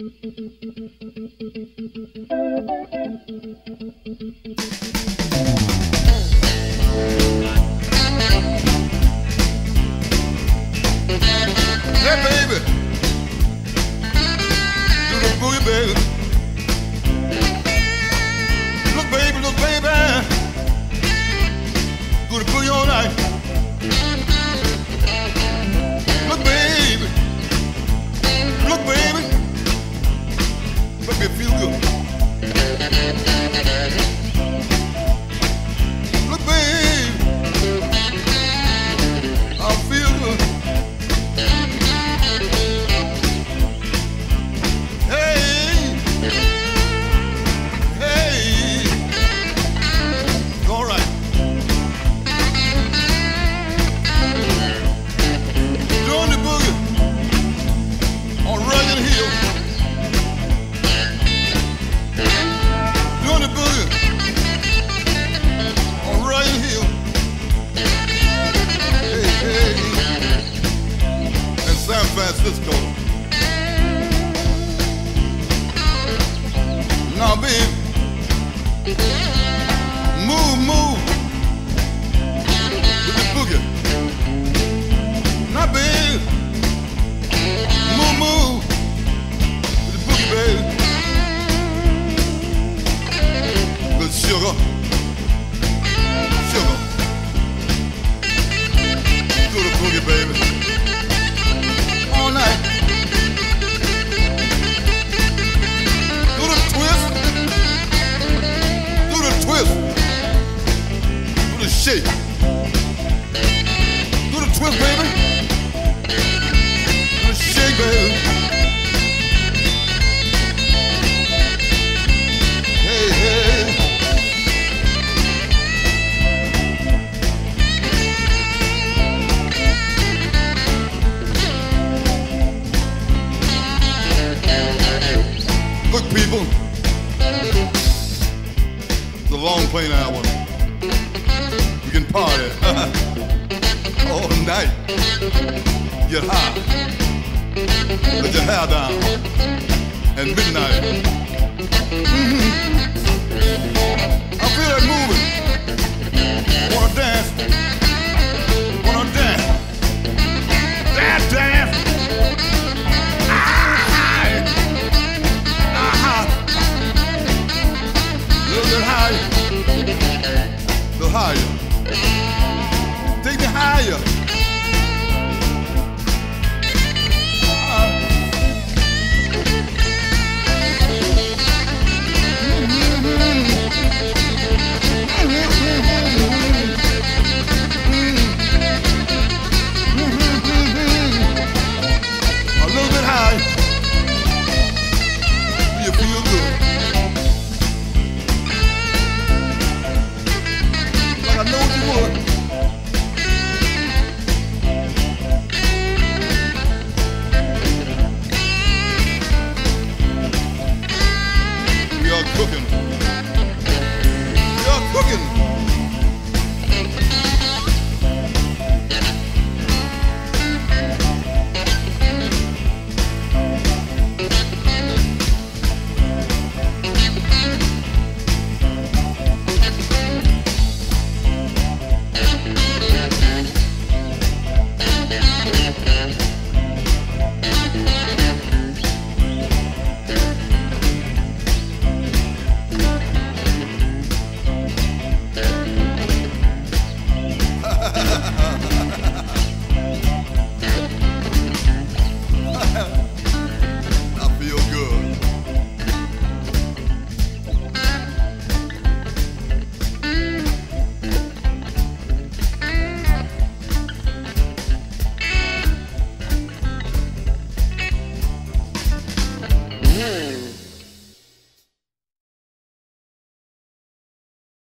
Thank you. is gone. Now, babe, move, move with the boogie. Now, babe, move, move with the boogie, babe. Good sugar. shake. Do the twist, baby. Do the shake, baby. Hey, hey. Look, people, It's a long plane hour party all night. Get high, put your hair down and midnight. Mm -hmm. Take me higher.